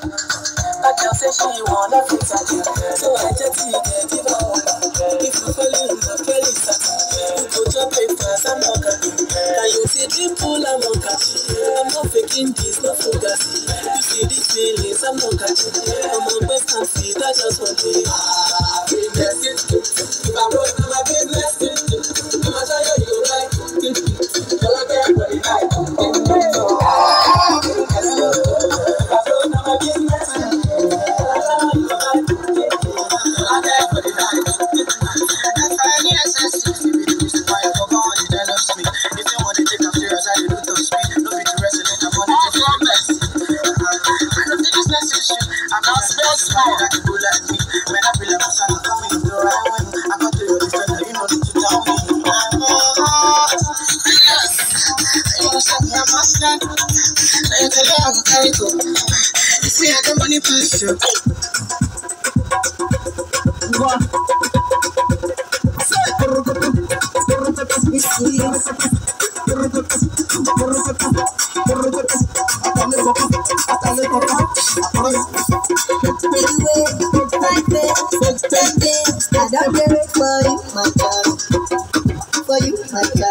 That girl say she at you. So I just need to give her. If you fall in love, girl, it's satin. You go. Can you see pool, I'm not catching. I'm not this, no fugazi. You see these feelings, I'm catching. I'm on best and see just one day. See, I got money past you. I don't care for you, my child. For you, my child.